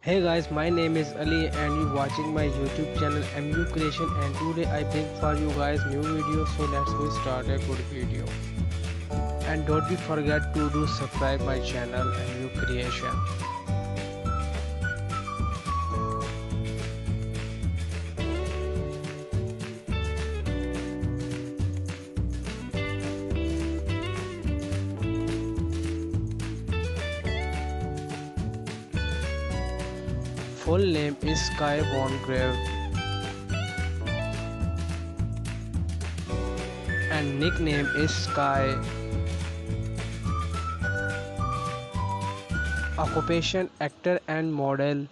Hey guys, my name is Ali and you're watching my YouTube channel MU Creation and today I bring for you guys new video so let's go start a good video. And don't be forget to do subscribe my channel MU Creation. Full name is Sky Von Grave and nickname is Sky. Occupation actor and model.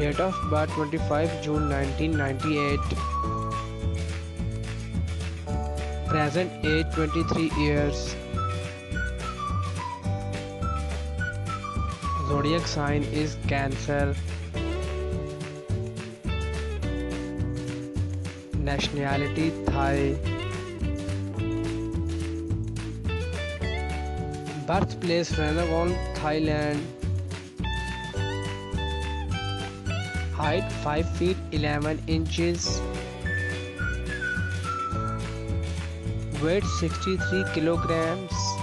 Date of birth 25 June 1998. Present age 23 years. Zodiac sign is Cancer. Nationality Thai. Birthplace Rangoon, Thailand. Height 5 feet 11 inches. Weight 63 kilograms.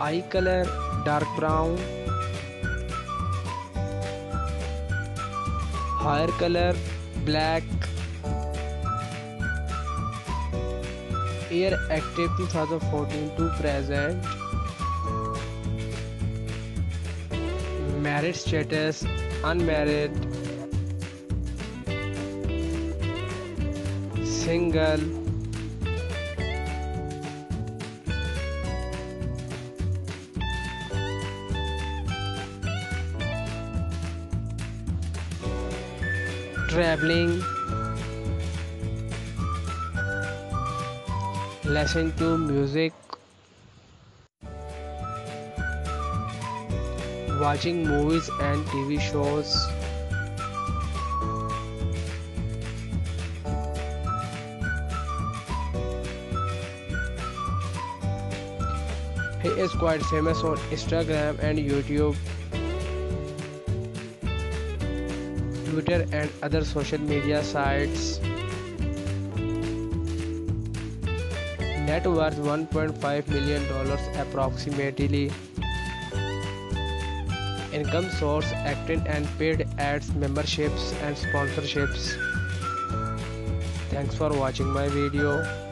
Eye colour, dark brown, hair colour, black. Year active 2014 to present married status unmarried single traveling listen to music watching movies and tv shows. He is quite famous on instagram and youtube Twitter and other social media sites. Net worth 1.5 million dollars approximately. Income source acting and paid ads, memberships and sponsorships. Thanks for watching my video.